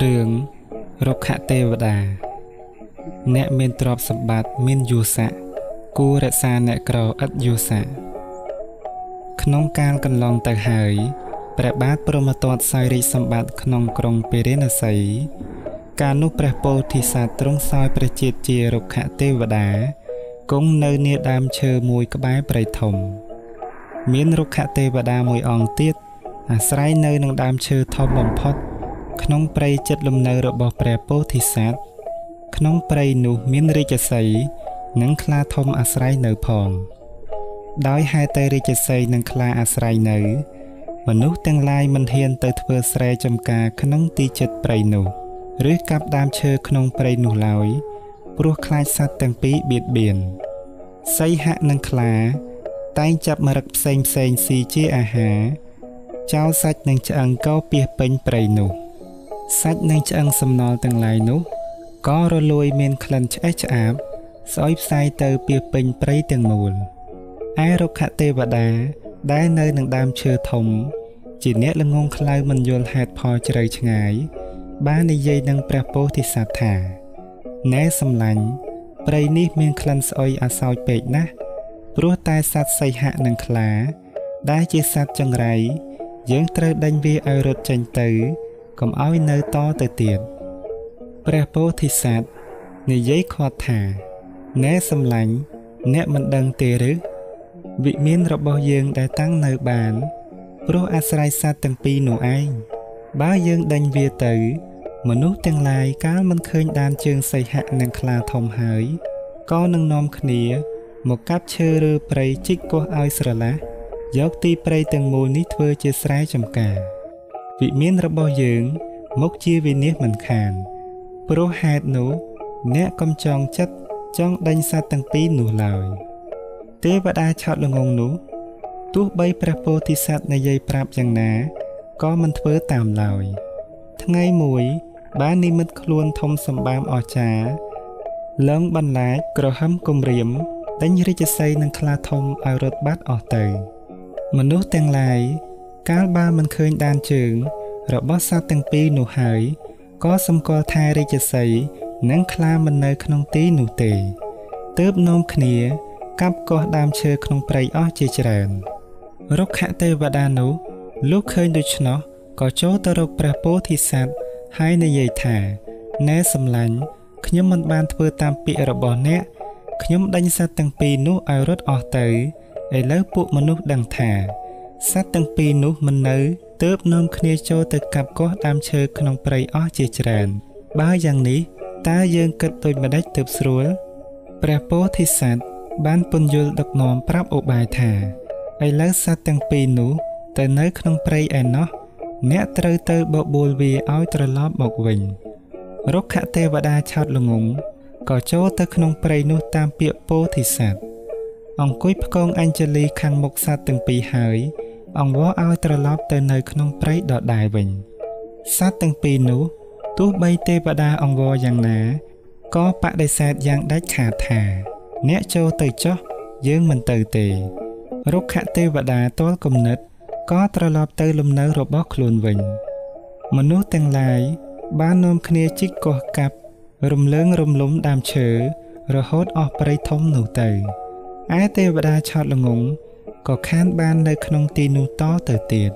រឿងរុក្ខទេវតា អ្នកមានទ្រព្យសម្បត្តិមានយស័កគួររក្សាអ្នកក្រឥតយស័កក្នុងកាលកន្លងទៅហើយព្រះបាទព្រហ្មទត្តសោយរាជសម្បត្តិក្នុងក្រុងពេរិណសីកាលនោះព្រះពោធិសត្វទ្រង់សោយព្រះជាតិជារុក្ខទេវតាគង់នៅនាដើមឈើមួយក្បែរព្រៃធំ មានរុក្ខទេវតាមួយអង្គទៀតអាស្រ័យនៅនឹងដើមឈើធំបំផុត ក្នុងព្រៃចិត្តលំនៅរបស់ព្រះពោធិសត្វក្នុងព្រៃនោះមានរាជសីនិងខ្លាធំអាស្រ័យនៅផង ដោយហេតុតែរាជសីនិងខ្លាអាស្រ័យនៅ មនុស្សទាំងឡាយមិនហ៊ានទៅធ្វើស្រែចម្ការក្នុងទីជិតព្រៃនោះឬកាប់ដើមឈើក្នុងព្រៃនោះឡើយព្រោះខ្លាចសត្វទាំងពីរបៀតបៀនសីហៈនិងខ្លា តែងចាប់មរឹកផ្សេងផ្សេងស៊ីជាអាហារចោលសាច់និងឆ្អឹងក៏ពីសពេញព្រៃនោះ សាច់និងឆ្អឹងសំណល់ទាំងឡាយនោះក៏រលួយមានក្លិនឆ្អេះឆ្អាបស្អុយផ្សាយទៅពីពេញព្រៃទាំងមូលឯរុក្ខទេវតាដែលនៅនឹងដើមឈើធំ ជាអ្នកល្ងងខ្លៅមិនយល់ហេតុផលជ្រៅឆ្ងាយ បាននិយាយនឹងព្រះពោធិសត្វថាណែសំឡាញ់ព្រៃនេះមានក្លិនស្អុយអាសោចពេកណាស់ព្រោះតែសត្វសីហៈនិងខ្លា ដែលជាសត្វចង្រៃយើងត្រូវដេញវាឲ្យរត់ចេញទៅ កុំឲ្យនៅតទៅទៀតព្រះពោធិសត្វនិយាយខាត់ថាណែសំឡាញ់អ្នកមិនដឹងទេឬវិមានរបស់យើងដែលតាំងនៅបានព្រោះអាស្រ័យសត្វទាំងពីរនោះឯងបើយើងដេញវាទៅ មនុស្សទាំងឡាយកាលមិនឃើញដានជើងសីហៈនិងខ្លាធំហើយក៏នឹងនាំគ្នាមកកាប់ឈើឬព្រៃជីកគោះឲ្យស្រឡះយកទីព្រៃទាំងមូលនេះធ្វើជាស្រែចម្ការ វិមានរបស់យើងមកជាវិនិច្ឆ័យមិនខានព្រោះហេតុនោះអ្នកកំចងចិត្តចង់ដេញសត្វទាំងពីរនោះឡើយទេវតាឆោតល្ងងនោះទោះបីព្រះពោធិសត្វនិយាយប្រាប់យ៉ាងណាក៏មិនធ្វើតាមឡើយថ្ងៃមួយបាននិមិត្តខ្លួនធំសម្បាមអស្ចារ្យឡើងបន្លាចក្រហមគំរាមដេញរាជសីនឹងខ្លាធំឲ្យរត់បាត់អស់ទៅ មនុស្សទាំងឡាយ កាលបើមិនឃើញដានជើង របស់សត្វទាំងពីរនោះហើយក៏សម្គាល់ថារាជសីនិងខ្លាមិននៅក្នុងទីនោះទេទើបនាំគ្នាកាប់កោះដើមឈើក្នុងព្រៃអស់ជាច្រើនរុក្ខទេវតានោះលុះឃើញដូច្នោះក៏ចូលទៅរកព្រះពោធិសត្វហើយនិយាយថាណែសំឡាញ់ខ្ញុំមិនបានធ្វើតាមពាក្យរបស់អ្នកខ្ញុំដេញសត្វទាំងពីរនោះឲ្យរត់អស់ទៅឥឡូវពួកមនុស្សដឹងថា សត្វទាំងពីរនោះមិននៅទើបនាំគ្នាចូលទៅកាប់កោះដើមឈើក្នុងព្រៃអស់ជាច្រើន បើយ៉ាងនេះតើយើងគិតដូចម្ដេចទើបស្រួលព្រះពោធិសត្វបានពន្យល់ដឹកនាំប្រាប់ឧបាយថាឥឡូវសត្វទាំងពីរនោះទៅនៅក្នុងព្រៃឯណោះអ្នកត្រូវទៅបបួលវាឲ្យត្រឡប់មកវិញរុក្ខទេវតាឆោតល្ងងក៏ចូលទៅក្នុងព្រៃនោះតាមពាក្យពោធិសត្វអង្គុយផ្គងអញ្ជលីខាងមុខសត្វទាំងពីរហើយ អង្វរឲ្យត្រឡប់ទៅនៅក្នុងព្រៃដដែលវិញសត្វទាំងពីរនោះទោះបីទេវតាអង្វរយ៉ាងណាក៏បដិសេធយ៉ាងដាច់ខាតថាអ្នកចូលទៅចុះយើងមិនទៅទេរុក្ខទេវតាទាល់គំនិតក៏ត្រឡប់ទៅលំនៅរបស់ខ្លួនវិញ មនុស្សទាំងឡាយបាននាំគ្នាជីកកោះកាប់រំលើងរំលំដើមឈើរហូតអស់ព្រៃធំនោះទៅឯទេវតាឆោតល្ងង់ ក៏ខានបាននៅក្នុងទីនោះតទៅទៀត